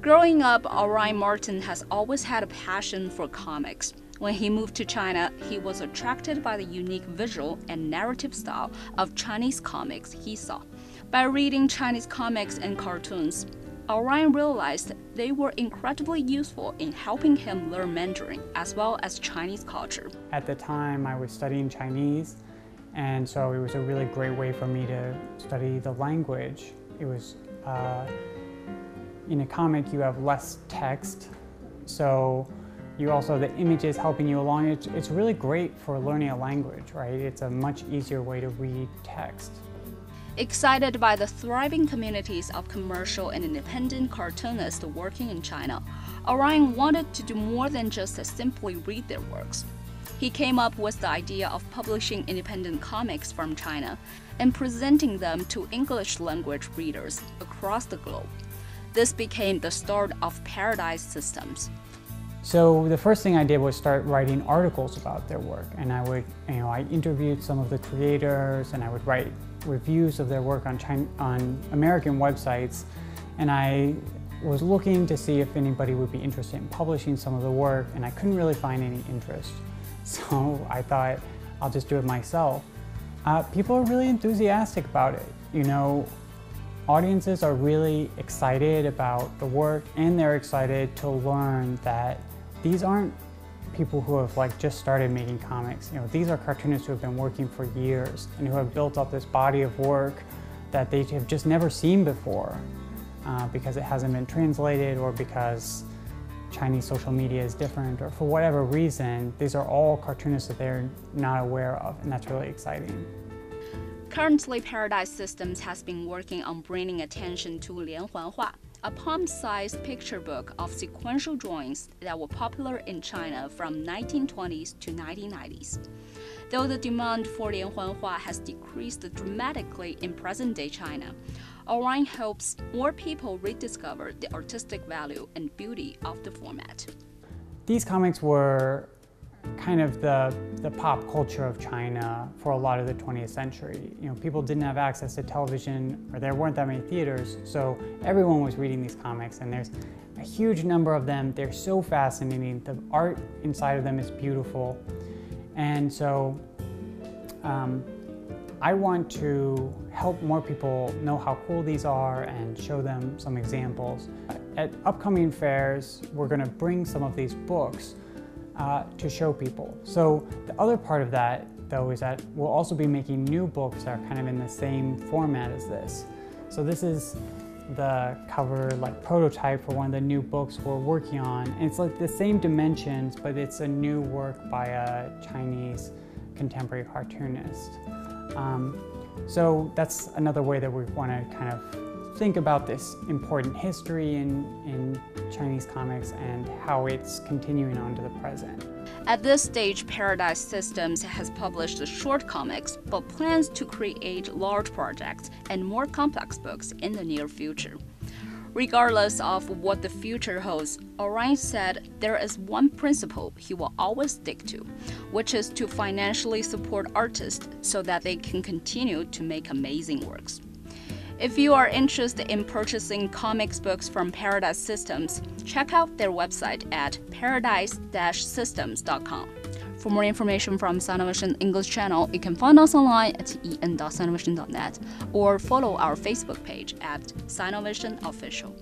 Growing up, Orion Martin has always had a passion for comics. When he moved to China, he was attracted by the unique visual and narrative style of Chinese comics he saw. By reading Chinese comics and cartoons, Orion realized they were incredibly useful in helping him learn Mandarin as well as Chinese culture. At the time, I was studying Chinese, and so it was a really great way for me to study the language. It was, uh, in a comic, you have less text, so you also have the images helping you along. It's, it's really great for learning a language, right? It's a much easier way to read text. Excited by the thriving communities of commercial and independent cartoonists working in China, Orion wanted to do more than just simply read their works. He came up with the idea of publishing independent comics from China and presenting them to English language readers across the globe. This became the start of Paradise Systems. So the first thing I did was start writing articles about their work, and I would, you know, I interviewed some of the creators, and I would write reviews of their work on China, on American websites, and I was looking to see if anybody would be interested in publishing some of the work, and I couldn't really find any interest. So I thought I'll just do it myself. Uh, people are really enthusiastic about it. You know, audiences are really excited about the work, and they're excited to learn that these aren't people who have like just started making comics. You know, these are cartoonists who have been working for years and who have built up this body of work that they have just never seen before uh, because it hasn't been translated or because Chinese social media is different or for whatever reason, these are all cartoonists that they're not aware of and that's really exciting. Currently, Paradise Systems has been working on bringing attention to Lianhuanhua, a palm-sized picture book of sequential drawings that were popular in China from 1920s to 1990s. Though the demand for Lianhuanhua has decreased dramatically in present-day China, Orion hopes more people rediscover the artistic value and beauty of the format. These comics were kind of the, the pop culture of China for a lot of the 20th century. You know, people didn't have access to television or there weren't that many theaters, so everyone was reading these comics and there's a huge number of them. They're so fascinating. The art inside of them is beautiful. And so um, I want to help more people know how cool these are and show them some examples. At upcoming fairs, we're going to bring some of these books uh, to show people. So the other part of that, though, is that we'll also be making new books that are kind of in the same format as this. So this is the cover like prototype for one of the new books we're working on. And it's like the same dimensions, but it's a new work by a Chinese contemporary cartoonist. Um, so that's another way that we want to kind of think about this important history in, in Chinese comics and how it's continuing on to the present. At this stage, Paradise Systems has published short comics, but plans to create large projects and more complex books in the near future. Regardless of what the future holds, Orion said there is one principle he will always stick to, which is to financially support artists so that they can continue to make amazing works. If you are interested in purchasing comics books from Paradise Systems, check out their website at paradise-systems.com. For more information from Sinovision English channel, you can find us online at en.sinovision.net or follow our Facebook page at Sinovision Official.